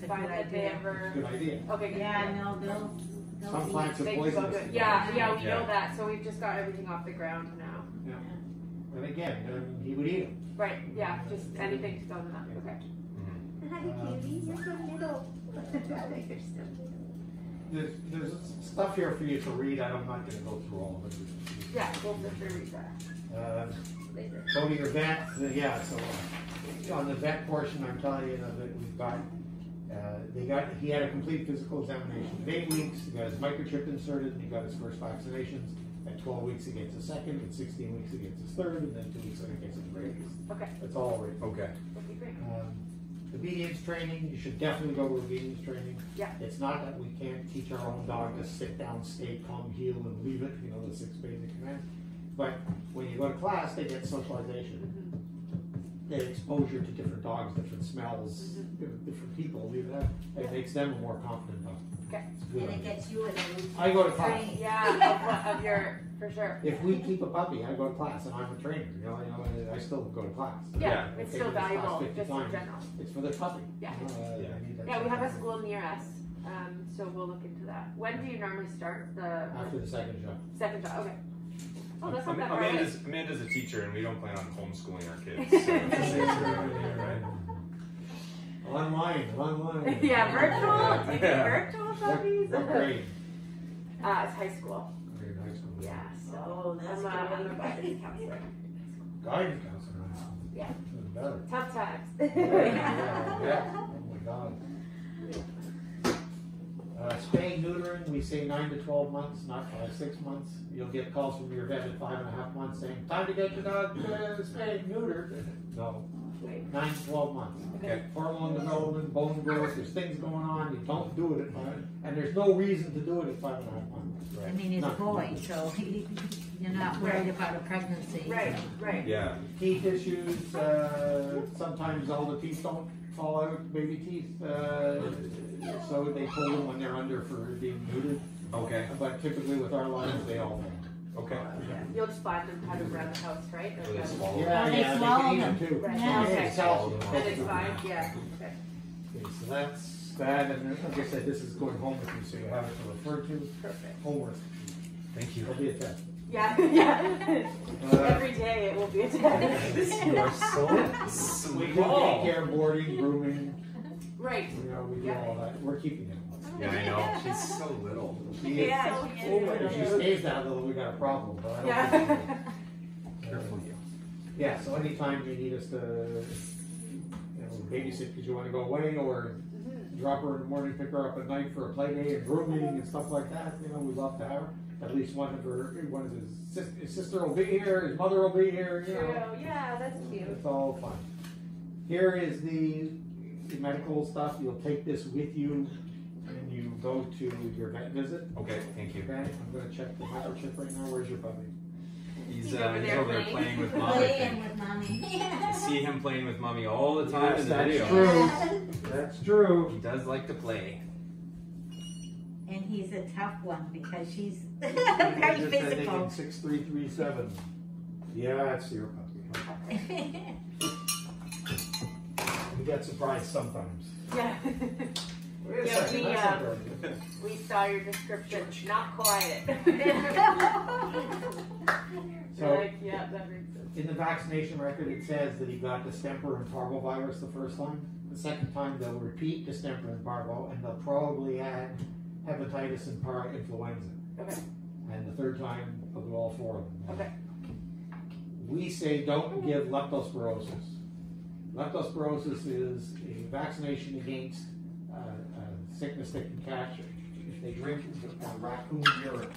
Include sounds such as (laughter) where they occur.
you a find good that they idea. ever, Good idea. okay, good. Yeah, no, they'll, they'll. Some eat. plants are They go poisonous. good. Yeah, yeah, we Yeah. know that, so we've just got everything off the ground now. Yeah. And again, then he would eat them. Right, yeah, just anything to go to that, okay. (laughs) Hi, Katie, you're so little. (laughs) You're so There's, there's stuff here for you to read, I'm not gonna go through all of it. Yeah, we'll for sure read that Uh, later. Go to your vet, uh, yeah, so, uh, on the vet portion, I'm telling you that we've got, uh, they got, he had a complete physical examination at eight weeks, he got his microchip inserted, and he got his first vaccinations. At twelve weeks, he gets his second, at sixteen weeks, he gets his third, and then two weeks later, he gets his rabies. Okay, That's all right. Okay. that'd great. Um, Obedience training, you should definitely go to obedience training. Yeah. It's not that we can't teach our own dog to sit down, stay calm, heel, and leave it, you know, the six basic commands. But when you go to class, they get socialization. Mhm. They exposure to different dogs, different smells, Mhm. different different people, leave that, it makes them a more confident dog. Okay. It's a good And it idea. gets you in a routine. I go to class. training. Yeah, of of your, for sure. If we keep a puppy, I go to class and I'm a trainer, you know, you know, I still go to class. Yeah, Yeah. it's Okay, still this class valuable, 50 just in times. general. It's for the puppy. Yeah. You know, uh, Yeah. I need that Yeah, we have a sometimes. school near us, um, so we'll look into that. When do you normally start the After the second job. second job? Okay. Oh, that's not Am- that far. Amanda's, Amanda's a teacher, and we don't plan on homeschooling our kids. So (laughs) it's a safe right? Online, online. (laughs) Yeah, virtual, taking Yeah. virtual What, puppies. what grade? (laughs) Uh, it's high school. Grade high school. Yeah, so Oh, that's I'm a, I'm a great. guidance counselor. Guidance counselor. Yeah. Even better. Tough times. Yeah, yeah. Oh my God. Spaying, neutering, we say nine to twelve months, not five, six months. You'll get calls from your vet at five and a half months saying, time to get your dog uh, spayed, neutered. No, Wait. nine to twelve months. Okay. Hormone development, bone growth, there's things going on, you don't do it at five, and there's no reason to do it at five and a half months. I mean, he's a No. boy, so he, (laughs) you're not worried about a pregnancy. Right, right. Yeah. Teeth issues, uh, sometimes all the teeth don't fall out, baby teeth, uh, so they pull them when they're under for being neutered. Okay. But typically with our lines, they all fall. Okay. You'll just find them kind of around the house, right? Or they kind of- swallow? Yeah, they yeah, they swallow can eat them. them too. Right, Yeah. okay. It's healthy. Then it's fine, yeah, okay. Okay, so that's that, and then, like I said, this is going home with you, so you have it to refer to, Perfect. homework, Thank you. it'll be a test. Yeah, (laughs) yeah. Uh, Every day it will be a test. You are so We do small. daycare, boarding, grooming, Right. you know, we do all that, we're keeping it. Yeah, I know. She's so little. She is- Yeah, she is. If she stays that little, we got a problem, but I don't Yeah. think. (laughs) Careful you. Yeah, so anytime you need us to, you know, babysit because you want to go away, or Mhm. drop her in the morning, pick her up at night for a play day and grooming and stuff like that, you know, we love to have her. At least one of her, one of his, sis- his sister will be here, his mother will be here, you True, know. yeah, that's cute. It's all fun. Here is the, the medical stuff, you'll take this with you and you go to your vet visit. Okay, thank you. Okay, I'm gonna check the microchip right now, where's your puppy? He's, He's uh, over he's there over there playing. playing with (laughs) mom. I Playing think. with mommy. I see him playing with mommy all the time Yes, in the video. that's video. true. (laughs) That's true. He does like to play. And he's a tough one because she's (laughs) very just physical. Six three three seven. Yeah, that's your puppy. We (laughs) get surprised sometimes. Yeah. (laughs) Yeah, we, uh, we saw your description, not quiet. So- like, yeah, that makes sense. In the vaccination record, it says that he got distemper and parvovirus the first time. The second time, they'll repeat distemper and parvo, and they'll probably add hepatitis and para-influenza. Okay, And the third time, they'll do all four of them. okay, We say don't give leptospirosis. Leptospirosis is a vaccination against uh, a sickness they can catch if they drink uh, raccoon urine.